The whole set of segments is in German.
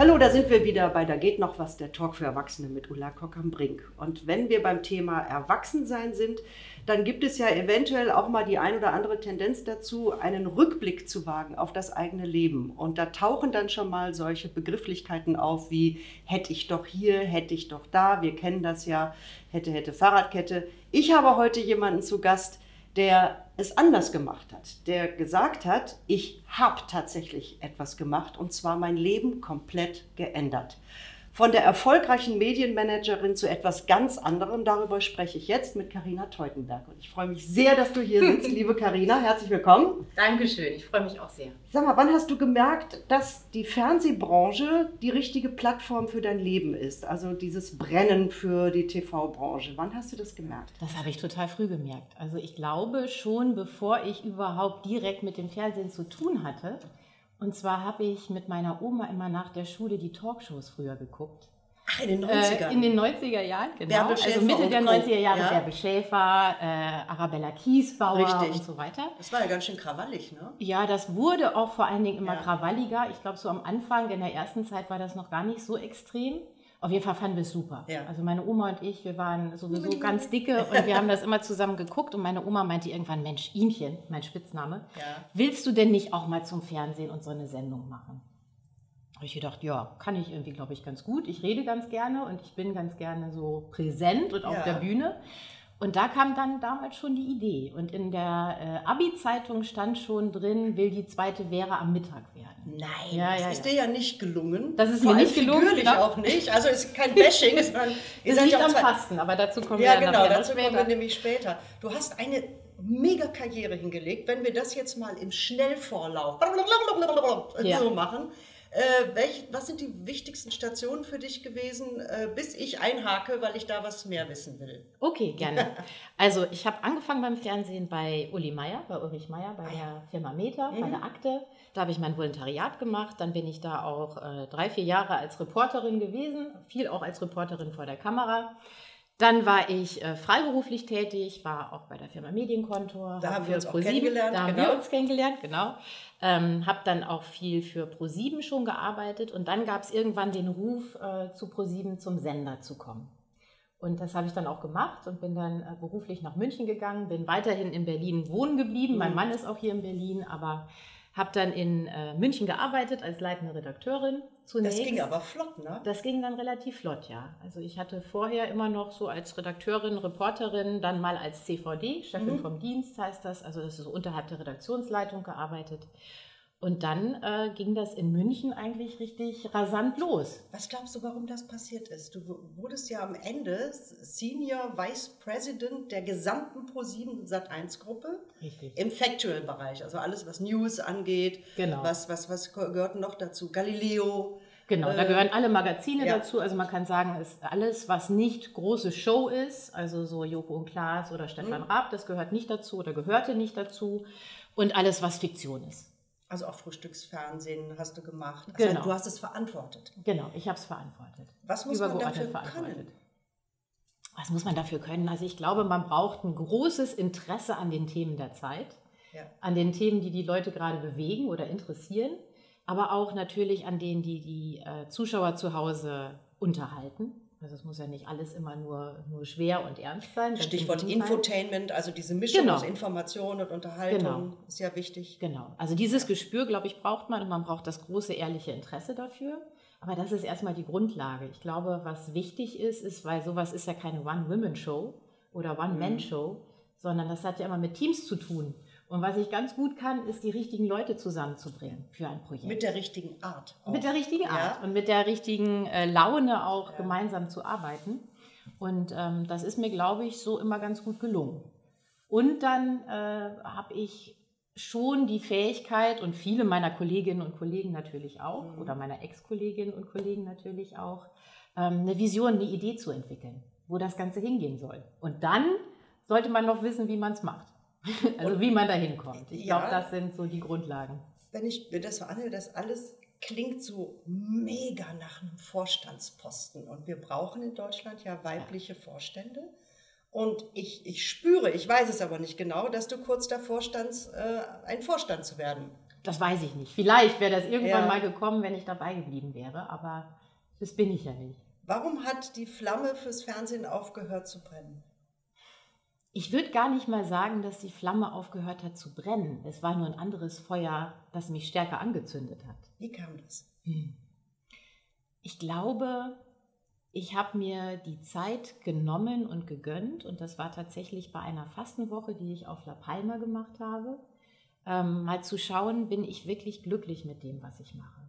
Hallo, da sind wir wieder bei Da geht noch was, der Talk für Erwachsene mit Ulla Kock am Brink. Und wenn wir beim Thema Erwachsensein sind, dann gibt es ja eventuell auch mal die ein oder andere Tendenz dazu, einen Rückblick zu wagen auf das eigene Leben. Und da tauchen dann schon mal solche Begrifflichkeiten auf wie hätte ich doch hier, hätte ich doch da. Wir kennen das ja, hätte, hätte Fahrradkette. Ich habe heute jemanden zu Gast, der es anders gemacht hat, der gesagt hat, ich habe tatsächlich etwas gemacht und zwar mein Leben komplett geändert. Von der erfolgreichen Medienmanagerin zu etwas ganz anderem, darüber spreche ich jetzt mit Karina Teutenberg. Und ich freue mich sehr, dass du hier sitzt, liebe Karina. Herzlich willkommen. Dankeschön, ich freue mich auch sehr. Sag mal, wann hast du gemerkt, dass die Fernsehbranche die richtige Plattform für dein Leben ist? Also dieses Brennen für die TV-Branche. Wann hast du das gemerkt? Das habe ich total früh gemerkt. Also ich glaube schon, bevor ich überhaupt direkt mit dem Fernsehen zu tun hatte, und zwar habe ich mit meiner Oma immer nach der Schule die Talkshows früher geguckt. Ach, in den 90ern? Äh, in den 90er Jahren, genau. Also Mitte der Co. 90er Jahre Ja. Bärbel Schäfer, äh, Arabella Kiesbauer Richtig. und so weiter. Das war ja ganz schön krawallig, ne? Ja, das wurde auch vor allen Dingen immer Ja. krawalliger. Ich glaube, so am Anfang, in der ersten Zeit war das noch gar nicht so extrem. Auf jeden Fall fanden wir es super. Ja. Also meine Oma und ich, wir waren sowieso ganz dicke und wir haben das immer zusammen geguckt und meine Oma meinte irgendwann, Mensch, Inchen, mein Spitzname, Ja. willst du denn nicht auch mal zum Fernsehen und so eine Sendung machen? Habe ich gedacht, ja, kann ich irgendwie, glaube ich, ganz gut. Ich rede ganz gerne und ich bin ganz gerne so präsent und auf Ja. der Bühne. Und da kam dann damals schon die Idee. Und in der äh, Abi-Zeitung stand schon drin, will die zweite Vera am Mittag werden. Nein, Ja, das ja, ist ja. dir ja nicht gelungen. Das ist Vor mir nicht gelungen, genau. auch nicht. Also es ist kein Bashing, sondern ihr seid liegt am Fasten, aber dazu kommen Ja, wir genau, dazu kommen wir nämlich später. Du hast eine mega Karriere hingelegt. Wenn wir das jetzt mal im Schnellvorlauf so machen, äh, welch, was sind die wichtigsten Stationen für dich gewesen, äh, bis ich einhake, weil ich da was mehr wissen will? Okay, gerne. Also ich habe angefangen beim Fernsehen bei Uli Meier, bei Ulrich Meier, bei der Firma Meta, bei der Akte. Da habe ich mein Volontariat gemacht. Dann bin ich da auch äh, drei, vier Jahre als Reporterin gewesen, viel auch als Reporterin vor der Kamera. Dann war ich äh, freiberuflich tätig, war auch bei der Firma Medienkontor. Da hab haben wir uns ProSieben- kennengelernt, Da haben genau. wir uns kennengelernt, genau. Ähm, habe dann auch viel für ProSieben schon gearbeitet und dann gab es irgendwann den Ruf, äh, zu ProSieben zum Sender zu kommen. Und das habe ich dann auch gemacht und bin dann äh, beruflich nach München gegangen, bin weiterhin in Berlin wohnen geblieben. Mein Mhm. Mann ist auch hier in Berlin, aber habe dann in äh, München gearbeitet als leitende Redakteurin Das zunächst. ging aber flott, ne? Das ging dann relativ flott, ja. Also ich hatte vorher immer noch so als Redakteurin, Reporterin, dann mal als CVD, Chefin Mhm. vom Dienst heißt das, also das ist so unterhalb der Redaktionsleitung gearbeitet. Und dann äh, ging das in München eigentlich richtig rasant los. Was glaubst du, warum das passiert ist? Du wurdest ja am Ende Senior Vice President der gesamten Pro7 Sat1-Gruppe Richtig. im Factual-Bereich, also alles, was News angeht. Genau. Was, was, was gehört noch dazu? Galileo. Genau, da Äh, gehören alle Magazine ja. dazu. Also man kann sagen, es ist alles, was nicht große Show ist, also so Joko und Klaas oder Stefan Mhm. Raab, das gehört nicht dazu oder gehörte nicht dazu. Und alles, was Fiktion ist. Also auch Frühstücksfernsehen hast du gemacht. Also Genau. Du hast es verantwortet. Genau, ich habe es verantwortet. Was muss man dafür können? Was muss man dafür können? Also ich glaube, man braucht ein großes Interesse an den Themen der Zeit, Ja. an den Themen, die die Leute gerade bewegen oder interessieren, aber auch natürlich an denen, die die äh, Zuschauer zu Hause unterhalten. Also es muss ja nicht alles immer nur, nur schwer und ernst sein. Stichwort. Infotainment, also diese Mischung Genau. aus Information und Unterhaltung Genau. ist ja wichtig. Genau. Also dieses Gespür, glaube ich, braucht man und man braucht das große ehrliche Interesse dafür. Aber das ist erstmal die Grundlage. Ich glaube, was wichtig ist, ist, weil sowas ist ja keine One-Women-Show oder One-Man-Show, sondern das hat ja immer mit Teams zu tun. Und was ich ganz gut kann, ist, die richtigen Leute zusammenzubringen für ein Projekt. Mit der richtigen Art. auch. Mit der richtigen Art Ja. und mit der richtigen äh, Laune auch Ja. gemeinsam zu arbeiten. Und ähm, das ist mir, glaube ich, so immer ganz gut gelungen. Und dann äh, habe ich schon die Fähigkeit und viele meiner Kolleginnen und Kollegen natürlich auch Mhm. oder meiner Ex-Kolleginnen und Kollegen natürlich auch, ähm, eine Vision, eine Idee zu entwickeln, wo das Ganze hingehen soll. Und dann sollte man noch wissen, wie man es macht. Also Und- wie man da hinkommt. Ich glaube, Ja. das sind so die Grundlagen. Wenn ich mir das so anhöre, das alles klingt so mega nach einem Vorstandsposten. Und wir brauchen in Deutschland ja weibliche Vorstände. Und ich, ich spüre, ich weiß es aber nicht genau, dass du kurz davor standst, äh, ein Vorstand zu werden. Das weiß ich nicht. Vielleicht wäre das irgendwann ja. mal gekommen, wenn ich dabei geblieben wäre, aber das bin ich ja nicht. Warum hat die Flamme fürs Fernsehen aufgehört zu brennen? Ich würde gar nicht mal sagen, dass die Flamme aufgehört hat zu brennen. Es war nur ein anderes Feuer, das mich stärker angezündet hat. Wie kam das? Hm. Ich glaube, ich habe mir die Zeit genommen und gegönnt und das war tatsächlich bei einer Fastenwoche, die ich auf La Palma gemacht habe, ähm, mal zu schauen, bin ich wirklich glücklich mit dem, was ich mache.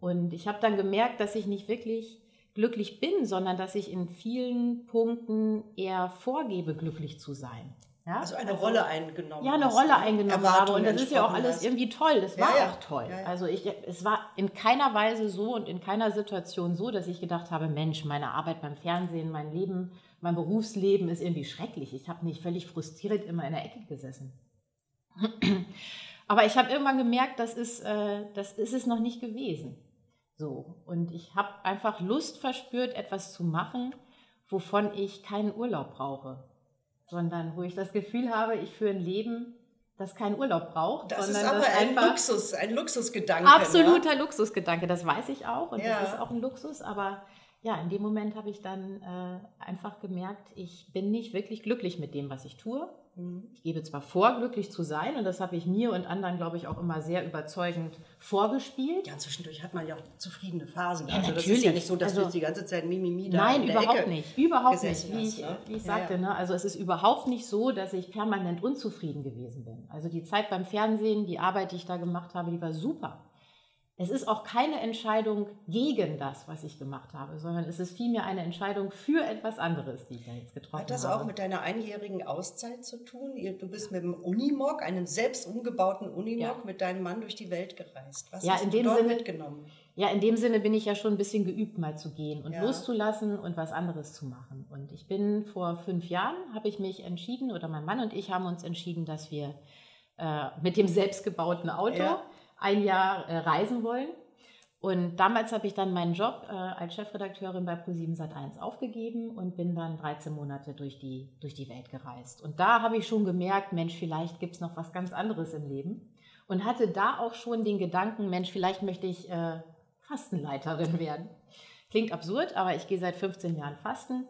Und ich habe dann gemerkt, dass ich nicht wirklich glücklich bin, sondern dass ich in vielen Punkten eher vorgebe, glücklich zu sein. Ja? Also eine also, Rolle eingenommen. Ja, eine hast, Rolle ne? eingenommen habe. Und das ist ja auch alles hast. irgendwie toll. Das war ja, auch toll. Ja, also ich, es war in keiner Weise so und in keiner Situation so, dass ich gedacht habe, Mensch, meine Arbeit beim Fernsehen, mein Leben, mein Berufsleben ist irgendwie schrecklich. Ich habe nicht völlig frustriert immer in der Ecke gesessen. Aber ich habe irgendwann gemerkt, das ist, äh, das ist es noch nicht gewesen. So. Und ich habe einfach Lust verspürt, etwas zu machen, wovon ich keinen Urlaub brauche, sondern wo ich das Gefühl habe, ich führe ein Leben, das keinen Urlaub braucht. Das sondern ist aber das ein Luxus, ein Luxusgedanke. Absoluter ne? Luxusgedanke, das weiß ich auch und ja. das ist auch ein Luxus, aber ja, in dem Moment habe ich dann äh, einfach gemerkt, ich bin nicht wirklich glücklich mit dem, was ich tue. Mhm. Ich gebe zwar vor, glücklich zu sein, und das habe ich mir und anderen, glaube ich, auch immer sehr überzeugend vorgespielt. Ja, zwischendurch hat man ja auch zufriedene Phasen. Ja, also das ist ja nicht so, dass also, du die ganze Zeit Mimimi da Nein, überhaupt Ecke nicht. Überhaupt nicht. Wie, ich, ne? wie ich sagte, ja, ja. Ne? also es ist überhaupt nicht so, dass ich permanent unzufrieden gewesen bin. Also die Zeit beim Fernsehen, die Arbeit, die ich da gemacht habe, die war super. Es ist auch keine Entscheidung gegen das, was ich gemacht habe, sondern es ist vielmehr eine Entscheidung für etwas anderes, die ich da jetzt getroffen habe. Hat das habe. auch mit deiner einjährigen Auszeit zu tun? Du bist mit dem Unimog, einem selbst umgebauten Unimog, ja. mit deinem Mann durch die Welt gereist. Was ja, hast in du dem dort Sinne, mitgenommen? Ja, in dem Sinne bin ich ja schon ein bisschen geübt, mal zu gehen und ja. loszulassen und was anderes zu machen. Und ich bin vor fünf Jahren, habe ich mich entschieden, oder mein Mann und ich haben uns entschieden, dass wir äh, mit dem selbstgebauten Auto ja ein Jahr äh, reisen wollen. Und damals habe ich dann meinen Job äh, als Chefredakteurin bei Pro7 Sat1 aufgegeben und bin dann 13 Monate durch die, durch die Welt gereist. Und da habe ich schon gemerkt, Mensch, vielleicht gibt es noch was ganz anderes im Leben. Und hatte da auch schon den Gedanken, Mensch, vielleicht möchte ich äh, Fastenleiterin werden. Klingt absurd, aber ich gehe seit 15 Jahren fasten.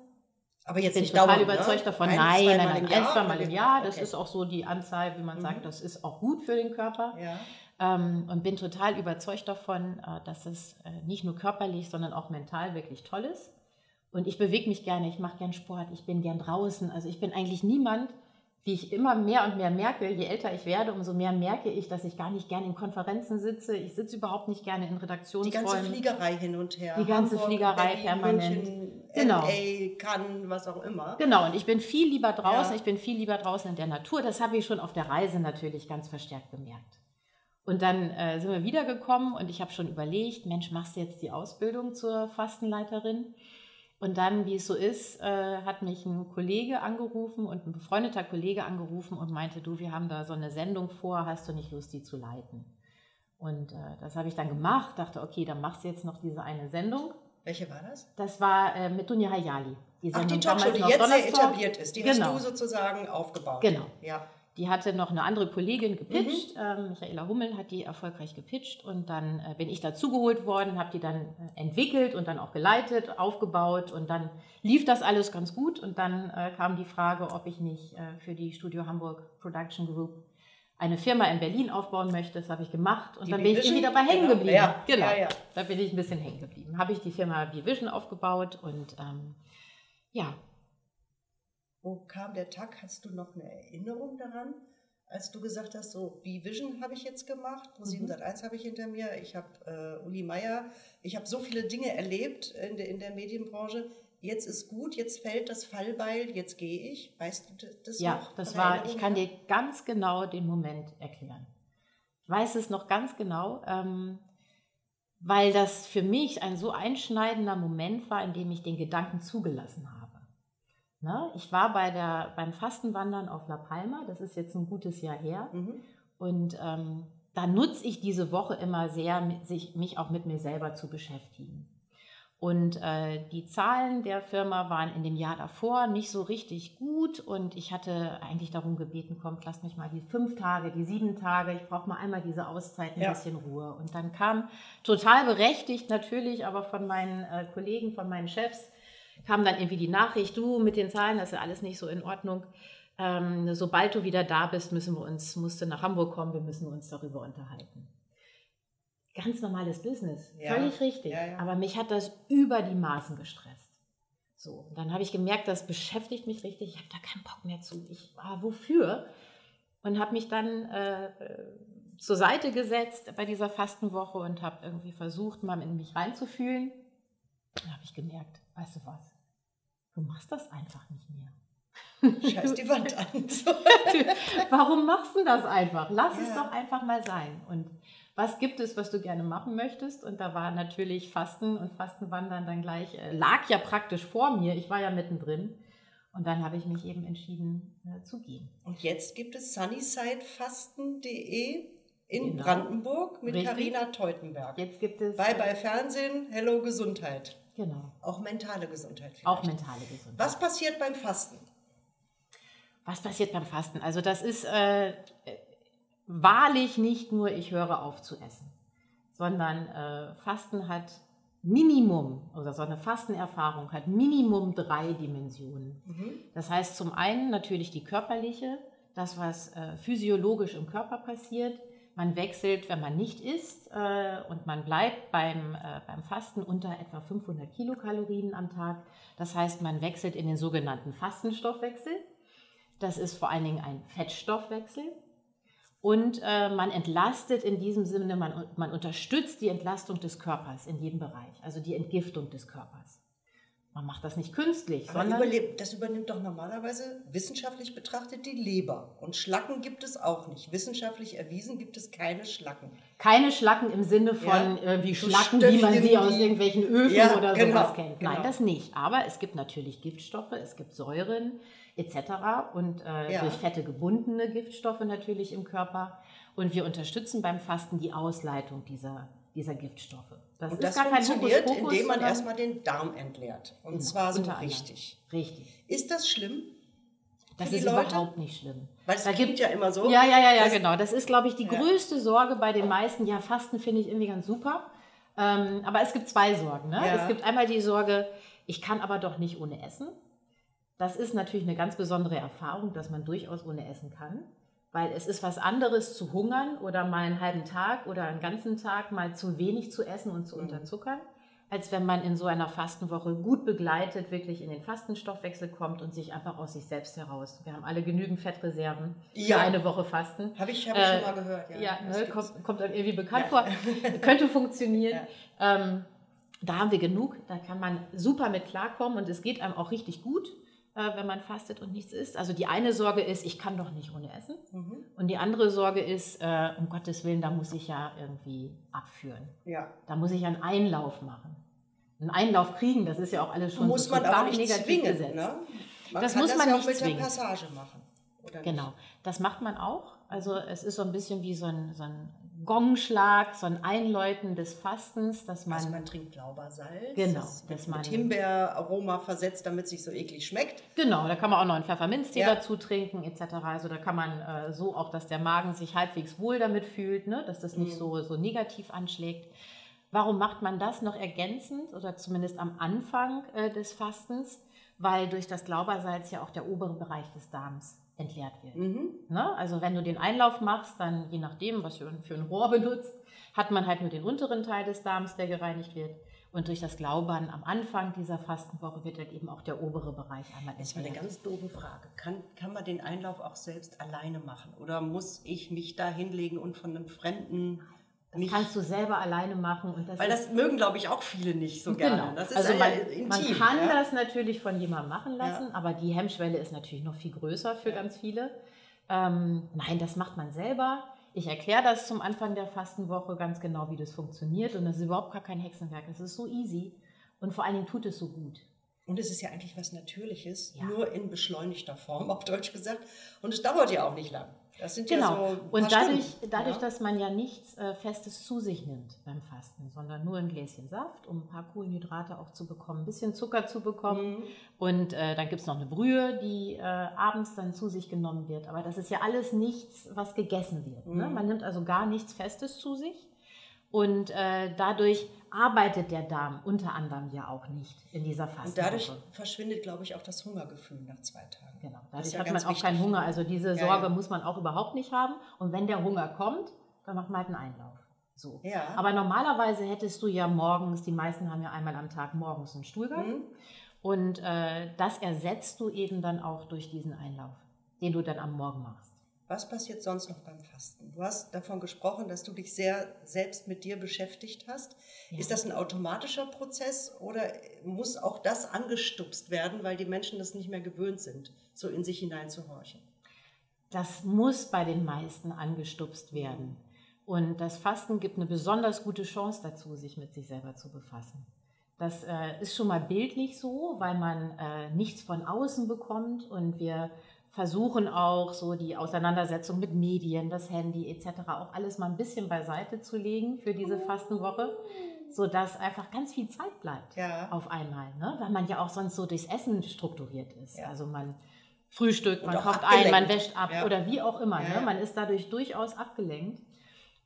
Aber jetzt bin nicht total dauernd, überzeugt ne? davon. Ein, nein, nein, nein, ein, zwei Mal im Jahr. Das okay. ist auch so die Anzahl, wie man mhm. sagt, das ist auch gut für den Körper. Ja. Ähm, und bin total überzeugt davon, äh, dass es äh, nicht nur körperlich, sondern auch mental wirklich toll ist. Und ich bewege mich gerne, ich mache gern Sport, ich bin gern draußen. Also ich bin eigentlich niemand, wie ich immer mehr und mehr merke, je älter ich werde, umso mehr merke ich, dass ich gar nicht gerne in Konferenzen sitze. Ich sitze überhaupt nicht gerne in Redaktionsräumen. Die ganze Fliegerei hin und her. Die ganze Hamburg, Fliegerei Berlin, permanent. München, genau. LA, Cannes, was auch immer. Genau, und ich bin viel lieber draußen. Ja. Ich bin viel lieber draußen in der Natur. Das habe ich schon auf der Reise natürlich ganz verstärkt gemerkt. Und dann äh, sind wir wiedergekommen und ich habe schon überlegt, Mensch, machst du jetzt die Ausbildung zur Fastenleiterin? Und dann, wie es so ist, äh, hat mich ein Kollege angerufen und ein befreundeter Kollege angerufen und meinte, du, wir haben da so eine Sendung vor, hast du nicht Lust, die zu leiten? Und äh, das habe ich dann gemacht, dachte, okay, dann machst du jetzt noch diese eine Sendung. Welche war das? Das war äh, mit Dunja Hayali. Die Ach, die Talkshow, die jetzt sehr etabliert ist. Die genau. hast du sozusagen aufgebaut. Genau. Ja. Die hatte noch eine andere Kollegin gepitcht. Mhm. Ähm, Michaela Hummel hat die erfolgreich gepitcht und dann äh, bin ich dazugeholt worden, habe die dann äh, entwickelt und dann auch geleitet, aufgebaut und dann lief das alles ganz gut und dann äh, kam die Frage, ob ich nicht für die Studio Hamburg Production Group eine Firma in Berlin aufbauen möchte. Das habe ich gemacht und die dann bin ich irgendwie dabei hängen genau. geblieben. Ja. Genau, ja, ja. da bin ich ein bisschen hängen geblieben. Habe ich die Firma B-Vision aufgebaut und ähm, ja, wo kam der Tag? Hast du noch eine Erinnerung daran? Als du gesagt hast, so B-Vision habe ich jetzt gemacht, Pro7 mhm. 1 habe ich hinter mir, ich habe äh, Uli Meier, ich habe so viele Dinge erlebt in der, in der Medienbranche. Jetzt ist gut, jetzt fällt das Fallbeil, jetzt gehe ich. Weißt du das ja, noch? Ja, das war, ich kann dir ganz genau den Moment erklären. Ich weiß es noch ganz genau, ähm, weil das für mich ein so einschneidender Moment war, in dem ich den Gedanken zugelassen habe. Ne? Ich war bei der, beim Fastenwandern auf La Palma, das ist jetzt ein gutes Jahr her. Mhm. Und ähm, da nutze ich diese Woche immer sehr, sich, mich auch mit mir selber zu beschäftigen. Und äh, die Zahlen der Firma waren in dem Jahr davor nicht so richtig gut. Und ich hatte eigentlich darum gebeten, kommt, lasst mich mal die fünf Tage, die sieben Tage, ich brauche mal einmal diese Auszeit, ein ja. bisschen Ruhe. Und dann kam total berechtigt natürlich, aber von meinen äh, Kollegen, von meinen Chefs, kam dann irgendwie die Nachricht, du mit den Zahlen, das ist ja alles nicht so in Ordnung. Ähm, sobald du wieder da bist, müssen wir uns, musst du nach Hamburg kommen, wir müssen uns darüber unterhalten ganz normales Business. Ja. Völlig richtig. Ja, ja. Aber mich hat das über die Maßen gestresst. So, und dann habe ich gemerkt, das beschäftigt mich richtig. Ich habe da keinen Bock mehr zu. Ich war ah, wofür? Und habe mich dann äh, zur Seite gesetzt bei dieser Fastenwoche und habe irgendwie versucht, mal in mich reinzufühlen. Dann habe ich gemerkt, weißt du was? Du machst das einfach nicht mehr. Scheiß die Wand an. Warum machst du das einfach? Lass es doch einfach mal sein. Und was gibt es, was du gerne machen möchtest? Und da war natürlich Fasten und Fastenwandern dann gleich, äh, lag ja praktisch vor mir. Ich war ja mittendrin. Und dann habe ich mich eben entschieden äh, zu gehen. Und jetzt gibt es sunnysidefasten.de in genau. Brandenburg mit Karina Teutenberg. Jetzt gibt es. Bye bye Fernsehen, Hello Gesundheit. Genau. Auch mentale Gesundheit. Vielleicht. Auch mentale Gesundheit. Was passiert beim Fasten? Was passiert beim Fasten? Also das ist äh, wahrlich nicht nur, ich höre auf zu essen, sondern äh, Fasten hat Minimum, oder so eine Fastenerfahrung hat Minimum drei Dimensionen. Mhm. Das heißt zum einen natürlich die körperliche, das, was äh, physiologisch im Körper passiert. Man wechselt, wenn man nicht isst äh, und man bleibt beim, äh, beim Fasten unter etwa 500 Kilokalorien am Tag. Das heißt, man wechselt in den sogenannten Fastenstoffwechsel. Das ist vor allen Dingen ein Fettstoffwechsel. Und äh, man entlastet in diesem Sinne, man, man unterstützt die Entlastung des Körpers in jedem Bereich, also die Entgiftung des Körpers. Man macht das nicht künstlich, Aber sondern. Überlebt, das übernimmt doch normalerweise wissenschaftlich betrachtet die Leber. Und Schlacken gibt es auch nicht. Wissenschaftlich erwiesen gibt es keine Schlacken. Keine Schlacken im Sinne von ja, irgendwie so Schlacken, wie man sie aus irgendwelchen Öfen ja, oder genau, sowas kennt. Genau. Nein, das nicht. Aber es gibt natürlich Giftstoffe, es gibt Säuren, etc. und äh, ja. durch Fette gebundene Giftstoffe natürlich im Körper. Und wir unterstützen beim Fasten die Ausleitung dieser, dieser Giftstoffe. Das und das funktioniert, Hokus, indem man erstmal den Darm entleert. Und genau, zwar so richtig. Richtig. Ist das schlimm? Das ist Leute? überhaupt nicht schlimm. Weil es da gibt ja immer so. Ja, ja, ja, ja, genau. Das ist, glaube ich, die ja. größte Sorge bei den meisten. Ja, Fasten finde ich irgendwie ganz super. Ähm, aber es gibt zwei Sorgen. Ne? Ja. Es gibt einmal die Sorge, ich kann aber doch nicht ohne Essen. Das ist natürlich eine ganz besondere Erfahrung, dass man durchaus ohne essen kann, weil es ist was anderes zu hungern oder mal einen halben Tag oder einen ganzen Tag mal zu wenig zu essen und zu mhm. unterzuckern, als wenn man in so einer Fastenwoche gut begleitet wirklich in den Fastenstoffwechsel kommt und sich einfach aus sich selbst heraus. Wir haben alle genügend Fettreserven ja. für eine Woche Fasten. Habe ich, hab ich äh, schon mal gehört. Ja, ja ne, kommt, kommt irgendwie bekannt ja. vor. Könnte funktionieren. Ähm, da haben wir genug, da kann man super mit klarkommen und es geht einem auch richtig gut äh, wenn man fastet und nichts isst. Also die eine Sorge ist, ich kann doch nicht ohne essen. Mhm. Und die andere Sorge ist, äh, um Gottes Willen, da muss ich ja irgendwie abführen. Ja. Da muss ich einen Einlauf machen. Einen Einlauf kriegen, das ist ja auch alles schon muss so man aber nicht zwingen. Ne? Man das muss das man ja nicht auch mit zwingen. der Passage machen. genau, nicht? das macht man auch. Also es ist so ein bisschen wie so ein, so ein Gongschlag, so ein Einläuten des Fastens, dass man. Also man trinkt Glaubersalz. Genau. Das dass man mit Himbeeraroma versetzt, damit es sich so eklig schmeckt. Genau, da kann man auch noch einen Pfefferminztee ja. dazu trinken, etc. Also da kann man äh, so auch, dass der Magen sich halbwegs wohl damit fühlt, ne? dass das nicht mhm. so, so negativ anschlägt. Warum macht man das noch ergänzend oder zumindest am Anfang äh, des Fastens? Weil durch das Glaubersalz ja auch der obere Bereich des Darms entleert wird. Mhm. Ne? Also wenn du den Einlauf machst, dann je nachdem, was du für ein Rohr benutzt, hat man halt nur den unteren Teil des Darms, der gereinigt wird. Und durch das Glaubern am Anfang dieser Fastenwoche wird halt eben auch der obere Bereich einmal entleert. Das ist eine ganz doofe Frage. Kann, kann man den Einlauf auch selbst alleine machen? Oder muss ich mich da hinlegen und von einem Fremden das kannst du selber alleine machen. Und das Weil das mögen, glaube ich, auch viele nicht so gerne. Genau. also man, intim, man kann ja? das natürlich von jemandem machen lassen, ja. aber die Hemmschwelle ist natürlich noch viel größer für ja. ganz viele. Ähm, nein, das macht man selber. Ich erkläre das zum Anfang der Fastenwoche ganz genau, wie das funktioniert. Und das ist überhaupt gar kein Hexenwerk. Es ist so easy. Und vor allen Dingen tut es so gut. Und es ist ja eigentlich was Natürliches, nur in beschleunigter Form, auf Deutsch gesagt. Und es dauert ja auch nicht lang. Das sind genau. ja so. und dadurch, dadurch ja. dass man ja nichts äh, Festes zu sich nimmt beim Fasten, sondern nur ein Gläschen Saft, um ein paar Kohlenhydrate auch zu bekommen, ein bisschen Zucker zu bekommen. Mhm. Und äh, dann gibt es noch eine Brühe, die äh, abends dann zu sich genommen wird. Aber das ist ja alles nichts, was gegessen wird. Ne? Mhm. Ne? Man nimmt also gar nichts Festes zu sich. Und äh, dadurch arbeitet der Darm unter anderem ja auch nicht in dieser Fastenwoche. Und dadurch verschwindet, glaube ich, auch das Hungergefühl nach zwei Tagen. Genau, dadurch ja hat man auch keinen Hunger. Also diese Sorge ja, ja. muss man auch überhaupt nicht haben. Und wenn der Hunger kommt, dann macht man halt einen Einlauf. So. Ja. Aber normalerweise hättest du ja morgens, die meisten haben ja einmal am Tag morgens einen Stuhlgang. Mhm. Und äh, das ersetzt du eben dann auch durch diesen Einlauf, den du dann am Morgen machst. Was passiert sonst noch beim Fasten? Du hast davon gesprochen, dass du dich sehr selbst mit dir beschäftigt hast. Ja. Ist das ein automatischer Prozess oder muss auch das angestupst werden, weil die Menschen das nicht mehr gewöhnt sind, so in sich hineinzuhorchen? Das muss bei den meisten angestupst werden. Und das Fasten gibt eine besonders gute Chance dazu, sich mit sich selber zu befassen. Das äh, ist schon mal bildlich so, weil man äh, nichts von außen bekommt und wir versuchen auch so die Auseinandersetzung mit Medien, das Handy etc. auch alles mal ein bisschen beiseite zu legen für diese Fastenwoche, sodass einfach ganz viel Zeit bleibt ja. auf einmal, ne? weil man ja auch sonst so durchs Essen strukturiert ist. Ja. Also man frühstückt, man kocht ein, man wäscht ab ja. oder wie auch immer. Ne? Man ist dadurch durchaus abgelenkt.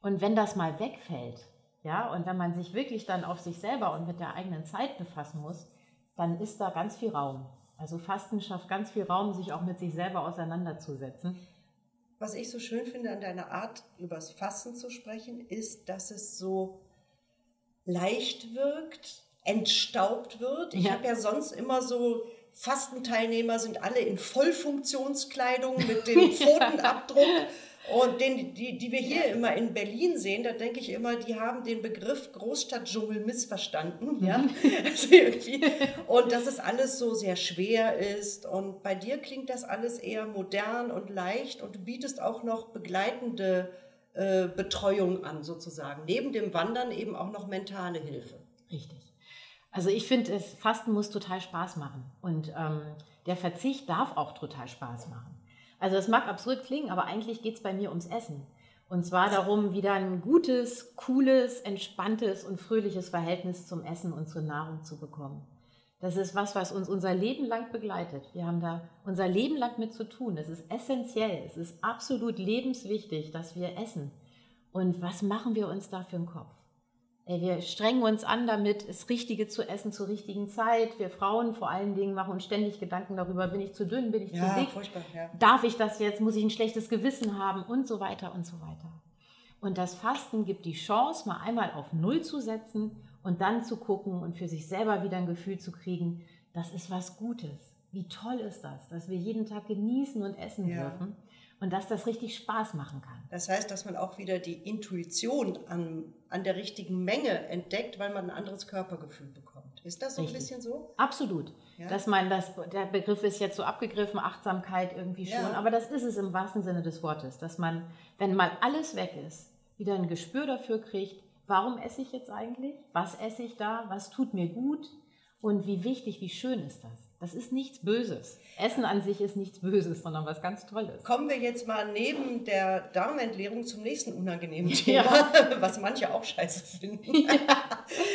Und wenn das mal wegfällt, ja, und wenn man sich wirklich dann auf sich selber und mit der eigenen Zeit befassen muss, dann ist da ganz viel Raum. Also Fasten schafft ganz viel Raum, sich auch mit sich selber auseinanderzusetzen. Was ich so schön finde an deiner Art, über das Fasten zu sprechen, ist, dass es so leicht wirkt, entstaubt wird. Ich ja. habe ja sonst immer so Fastenteilnehmer sind alle in Vollfunktionskleidung mit dem Pfotenabdruck und den, die, die wir hier immer in Berlin sehen, da denke ich immer, die haben den Begriff Großstadtdschungel missverstanden. Ja? also und dass es alles so sehr schwer ist. Und bei dir klingt das alles eher modern und leicht und du bietest auch noch begleitende äh, Betreuung an, sozusagen. Neben dem Wandern eben auch noch mentale Hilfe. Richtig. Also ich finde, Fasten muss total Spaß machen. Und ähm, der Verzicht darf auch total Spaß machen. Also das mag absurd klingen, aber eigentlich geht es bei mir ums Essen. Und zwar darum, wieder ein gutes, cooles, entspanntes und fröhliches Verhältnis zum Essen und zur Nahrung zu bekommen. Das ist was, was uns unser Leben lang begleitet. Wir haben da unser Leben lang mit zu tun. Es ist essentiell, es ist absolut lebenswichtig, dass wir essen. Und was machen wir uns da für den Kopf? Wir strengen uns an damit, das Richtige zu essen zur richtigen Zeit. Wir Frauen vor allen Dingen machen uns ständig Gedanken darüber, bin ich zu dünn, bin ich ja, zu dick, ja. darf ich das jetzt, muss ich ein schlechtes Gewissen haben und so weiter und so weiter. Und das Fasten gibt die Chance, mal einmal auf Null zu setzen und dann zu gucken und für sich selber wieder ein Gefühl zu kriegen, das ist was Gutes. Wie toll ist das, dass wir jeden Tag genießen und essen ja. dürfen und dass das richtig Spaß machen kann. Das heißt, dass man auch wieder die Intuition an, an der richtigen Menge entdeckt, weil man ein anderes Körpergefühl bekommt. Ist das so richtig. ein bisschen so? Absolut. Ja? Dass man das, der Begriff ist jetzt so abgegriffen, Achtsamkeit irgendwie schon, ja. aber das ist es im wahrsten Sinne des Wortes, dass man, wenn mal alles weg ist, wieder ein Gespür dafür kriegt, warum esse ich jetzt eigentlich? Was esse ich da? Was tut mir gut? Und wie wichtig, wie schön ist das? Das ist nichts Böses. Essen an sich ist nichts Böses, sondern was ganz Tolles. Kommen wir jetzt mal neben der Darmentleerung zum nächsten unangenehmen Thema, ja. was manche auch scheiße finden. Ja.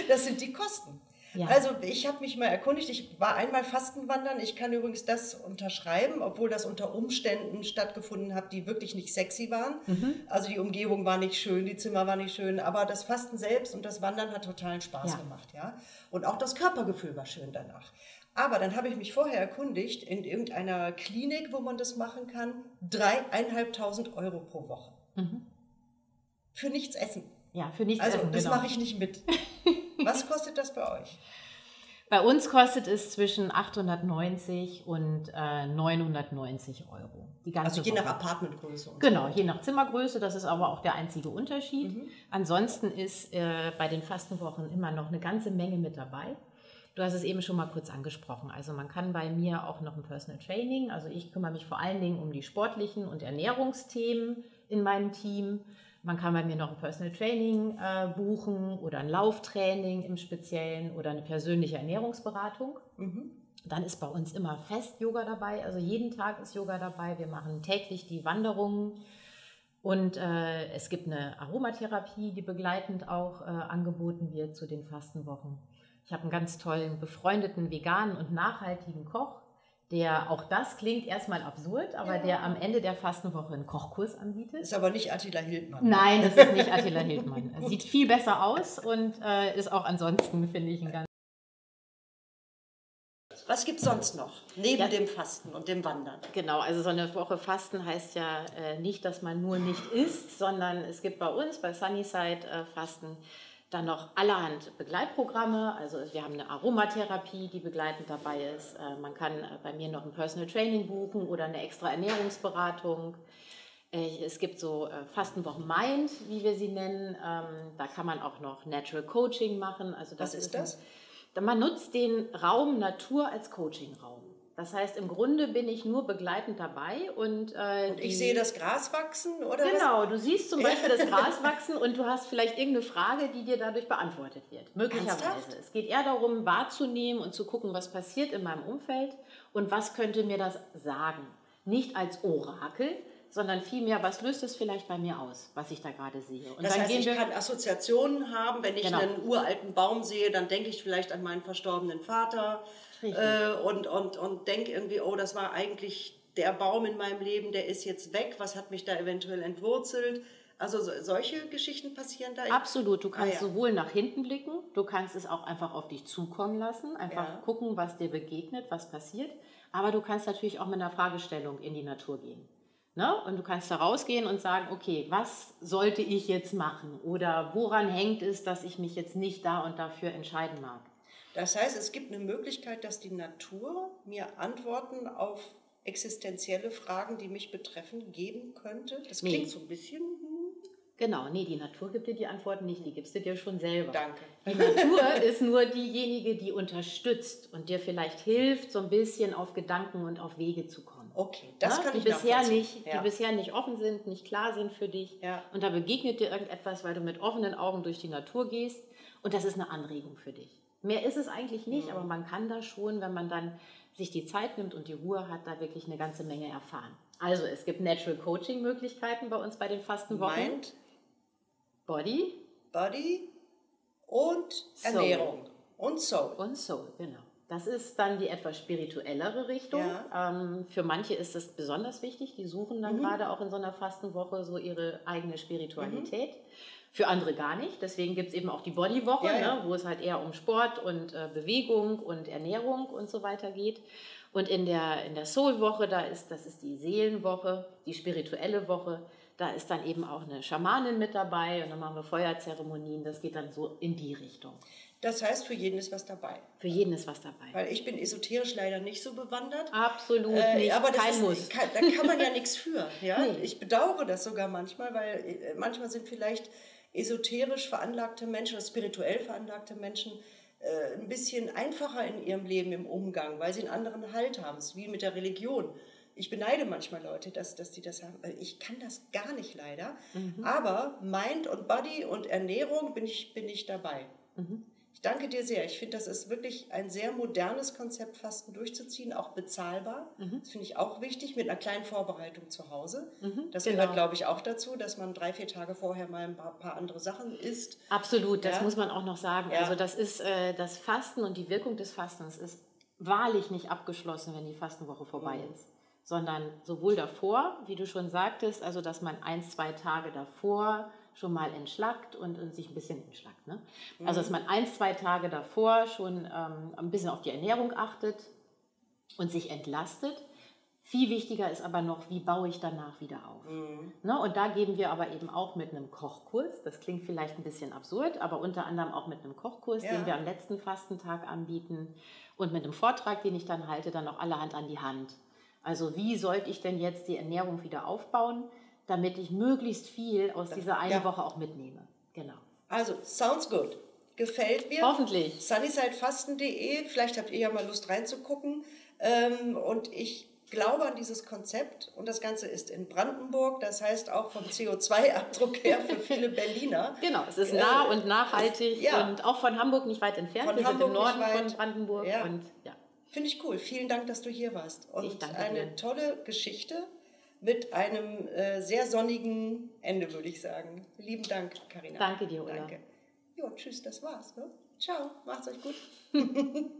Das sind die Kosten. Ja. Also ich habe mich mal erkundigt, ich war einmal Fastenwandern. Ich kann übrigens das unterschreiben, obwohl das unter Umständen stattgefunden hat, die wirklich nicht sexy waren. Mhm. Also die Umgebung war nicht schön, die Zimmer war nicht schön, aber das Fasten selbst und das Wandern hat totalen Spaß ja. gemacht, ja. Und auch das Körpergefühl war schön danach. Aber dann habe ich mich vorher erkundigt, in irgendeiner Klinik, wo man das machen kann, dreieinhalbtausend Euro pro Woche. Mhm. Für nichts essen. Ja, für nichts also, essen. Also, das genau. mache ich nicht mit. Was kostet das bei euch? Bei uns kostet es zwischen 890 und äh, 990 Euro. Die ganze also je Woche. nach Apartmentgröße. Genau, je nach Zimmergröße. Das ist aber auch der einzige Unterschied. Mhm. Ansonsten ist äh, bei den Fastenwochen immer noch eine ganze Menge mit dabei. Du hast es eben schon mal kurz angesprochen. Also man kann bei mir auch noch ein Personal Training. Also ich kümmere mich vor allen Dingen um die sportlichen und Ernährungsthemen in meinem Team. Man kann bei mir noch ein Personal Training äh, buchen oder ein Lauftraining im Speziellen oder eine persönliche Ernährungsberatung. Mhm. Dann ist bei uns immer fest Yoga dabei. Also jeden Tag ist Yoga dabei. Wir machen täglich die Wanderungen Und äh, es gibt eine Aromatherapie, die begleitend auch äh, angeboten wird zu den Fastenwochen. Ich habe einen ganz tollen, befreundeten, veganen und nachhaltigen Koch, der auch das klingt erstmal absurd, aber ja. der am Ende der Fastenwoche einen Kochkurs anbietet. Ist aber nicht Attila Hildmann. Nein, das ist nicht Attila Hildmann. Sieht viel besser aus und äh, ist auch ansonsten, finde ich, ein ganz was gibt es sonst noch, neben ja. dem Fasten und dem Wandern? Genau, also so eine Woche Fasten heißt ja äh, nicht, dass man nur nicht isst, sondern es gibt bei uns, bei Sunnyside äh, Fasten, dann noch allerhand Begleitprogramme. Also wir haben eine Aromatherapie, die begleitend dabei ist. Äh, man kann äh, bei mir noch ein Personal Training buchen oder eine extra Ernährungsberatung. Äh, es gibt so Fastenwochen Mind, wie wir sie nennen. Ähm, da kann man auch noch Natural Coaching machen. Also das Was ist, ist das? Ein, man nutzt den Raum Natur als Coachingraum. Das heißt, im Grunde bin ich nur begleitend dabei und, äh, und ich sehe das Gras wachsen oder genau. Was? Du siehst zum Beispiel das Gras wachsen und du hast vielleicht irgendeine Frage, die dir dadurch beantwortet wird. Möglicherweise. Ernsthaft? Es geht eher darum, wahrzunehmen und zu gucken, was passiert in meinem Umfeld und was könnte mir das sagen. Nicht als Orakel, sondern vielmehr, was löst es vielleicht bei mir aus, was ich da gerade sehe. Und das heißt, ich kann Assoziationen haben, wenn ich genau. einen uralten Baum sehe, dann denke ich vielleicht an meinen verstorbenen Vater äh, und, und, und denke irgendwie, oh, das war eigentlich der Baum in meinem Leben, der ist jetzt weg, was hat mich da eventuell entwurzelt. Also so, solche Geschichten passieren da? Absolut. Du kannst ah, ja. sowohl nach hinten blicken, du kannst es auch einfach auf dich zukommen lassen, einfach ja. gucken, was dir begegnet, was passiert. Aber du kannst natürlich auch mit einer Fragestellung in die Natur gehen. Ne? Und du kannst da rausgehen und sagen, okay, was sollte ich jetzt machen? Oder woran hängt es, dass ich mich jetzt nicht da und dafür entscheiden mag? Das heißt, es gibt eine Möglichkeit, dass die Natur mir Antworten auf existenzielle Fragen, die mich betreffen, geben könnte. Das klingt nee. so ein bisschen. Hm. Genau, nee, die Natur gibt dir die Antworten nicht, die gibst du dir schon selber. Danke. Die Natur ist nur diejenige, die unterstützt und dir vielleicht hilft, so ein bisschen auf Gedanken und auf Wege zu kommen. Okay, das ja, kann die ich bisher nicht, ja. Die bisher nicht offen sind, nicht klar sind für dich. Ja. Und da begegnet dir irgendetwas, weil du mit offenen Augen durch die Natur gehst. Und das ist eine Anregung für dich. Mehr ist es eigentlich nicht, mhm. aber man kann da schon, wenn man dann sich die Zeit nimmt und die Ruhe hat, da wirklich eine ganze Menge erfahren. Also es gibt Natural Coaching Möglichkeiten bei uns bei den Fastenwochen. Mind, Body, Body und Soul. Ernährung und Soul. Und Soul, genau. Das ist dann die etwas spirituellere Richtung. Ja. Ähm, für manche ist das besonders wichtig. Die suchen dann mhm. gerade auch in so einer Fastenwoche so ihre eigene Spiritualität. Mhm. Für andere gar nicht. Deswegen gibt es eben auch die Bodywoche, ja, ja. Ne, wo es halt eher um Sport und äh, Bewegung und Ernährung und so weiter geht. Und in der, in der Soul-Woche, da ist, das ist die Seelenwoche, die spirituelle Woche. Da ist dann eben auch eine Schamanin mit dabei und dann machen wir Feuerzeremonien. Das geht dann so in die Richtung. Das heißt, für jeden ist was dabei. Für jeden ist was dabei. Weil ich bin esoterisch leider nicht so bewandert. Absolut äh, nicht, aber kein ist, Muss. Kann, da kann man ja nichts für. Ja? Nee. Ich bedauere das sogar manchmal, weil äh, manchmal sind vielleicht esoterisch veranlagte Menschen, spirituell veranlagte Menschen äh, ein bisschen einfacher in ihrem Leben im Umgang, weil sie einen anderen Halt haben. Es ist wie mit der Religion. Ich beneide manchmal Leute, dass, dass die das haben. Ich kann das gar nicht leider. Mhm. Aber Mind und Body und Ernährung bin ich, bin ich dabei. Mhm. Ich danke dir sehr. Ich finde, das ist wirklich ein sehr modernes Konzept, Fasten durchzuziehen, auch bezahlbar. Mhm. Das finde ich auch wichtig, mit einer kleinen Vorbereitung zu Hause. Mhm, das genau. gehört, glaube ich, auch dazu, dass man drei, vier Tage vorher mal ein paar, paar andere Sachen isst. Absolut, das ja. muss man auch noch sagen. Ja. Also das ist äh, das Fasten und die Wirkung des Fastens ist wahrlich nicht abgeschlossen, wenn die Fastenwoche vorbei mhm. ist sondern sowohl davor, wie du schon sagtest, also dass man ein, zwei Tage davor schon mal entschlackt und, und sich ein bisschen entschlackt. Ne? Mhm. Also dass man ein, zwei Tage davor schon ähm, ein bisschen auf die Ernährung achtet und sich entlastet. Viel wichtiger ist aber noch, wie baue ich danach wieder auf. Mhm. Ne? Und da geben wir aber eben auch mit einem Kochkurs, das klingt vielleicht ein bisschen absurd, aber unter anderem auch mit einem Kochkurs, ja. den wir am letzten Fastentag anbieten und mit einem Vortrag, den ich dann halte, dann auch allerhand an die Hand. Also wie sollte ich denn jetzt die Ernährung wieder aufbauen? Damit ich möglichst viel aus dieser eine ja. Woche auch mitnehme. Genau. Also, sounds good. Gefällt mir. Hoffentlich. Sunnysidefasten.de, vielleicht habt ihr ja mal Lust reinzugucken. Ähm, und ich glaube an dieses Konzept und das Ganze ist in Brandenburg, das heißt auch vom CO2-Abdruck her für viele Berliner. Genau, es ist nah und nachhaltig ja. und auch von Hamburg nicht weit entfernt. Von Wir Hamburg sind im Norden von Brandenburg. Ja. Und, ja. Finde ich cool. Vielen Dank, dass du hier warst. Und eine dir. tolle Geschichte mit einem äh, sehr sonnigen Ende, würde ich sagen. Lieben Dank, Karina. Danke dir, Ulla. Danke. Jo, tschüss, das war's. Ne? Ciao, macht's euch gut.